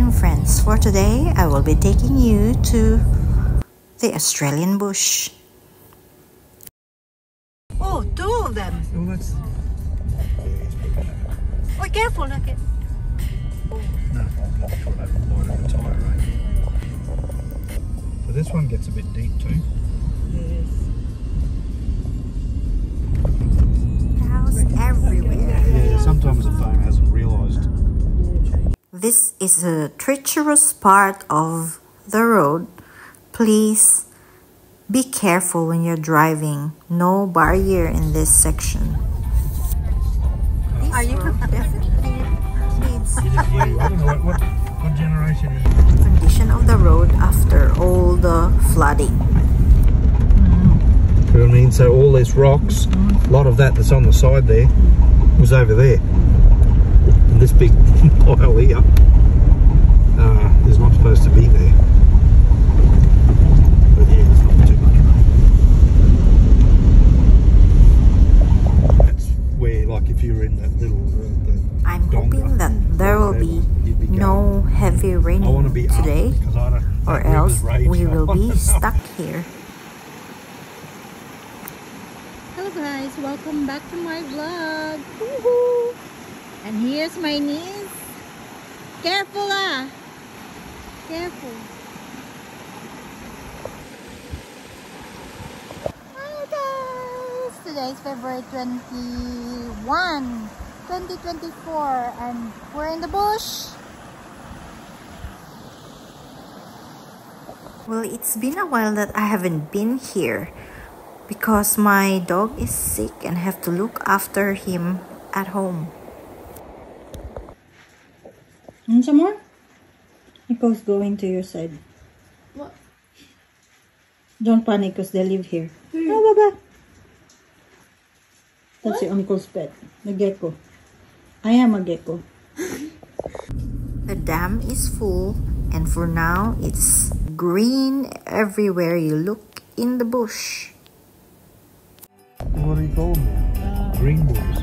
for today, I will be taking you to the Australian bush. Oh, two of them. Well, that's Oh, careful, look it. no, I'm not sure that line of the tyre range. So this one gets a bit deep too. Yes. Cows everywhere. Yeah, This is a treacherous part of the road. Please be careful when you're driving. No barrier in this section. Are you definitely needs you? condition of the road after all the flooding. You know I mean? So all these rocks, a lot of that that's on the side there, was over there. And this big pile here uh, is not supposed to be there. But yeah, it's not too much. That's where, like, if you're in that little. Uh, the I'm Donga, hoping that there will be be no heavy I want to raining be today because I don't. or else raging. we will be know. stuck here. Hello guys, welcome back to my vlog. My niece. Careful ah! Careful. Hi guys! Today is February 21, 2024 and we're in the bush. Well, it's been a while that I haven't been here because my dog is sick and have to look after him at home. And some more? Nico's going to your side. What? Don't panic because they live here. Oh, Baba. That's your uncle's pet, the gecko. I am a gecko. The dam is full and for now it's green everywhere you look in the bush. What do you call them now? Green balls.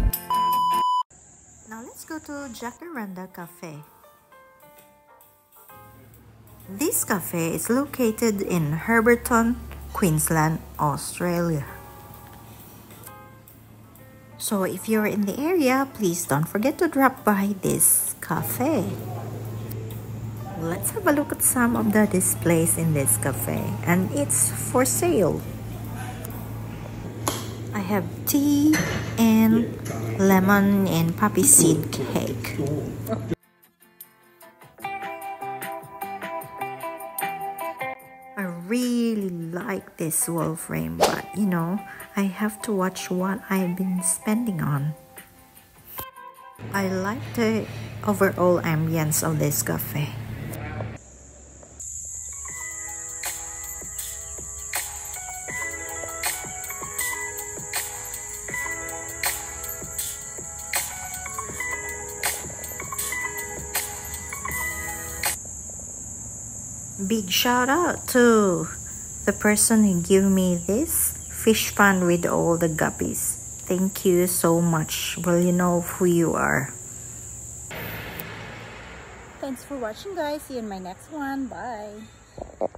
Now let's go to Jacaranda Cafe. This cafe is located in Herberton, Queensland, Australia. So if you're in the area, please don't forget to drop by this cafe. Let's have a look at some of the displays in this cafe and it's for sale. I have tea and lemon and poppy seed cake. Really like this wall frame, but you know, I have to watch what I've been spending on. I like the overall ambience of this cafe. Big shout out to the person who gave me this fish pond with all the guppies. Thank you so much. Well, you know who you are. Thanks for watching guys. See you in my next one. Bye.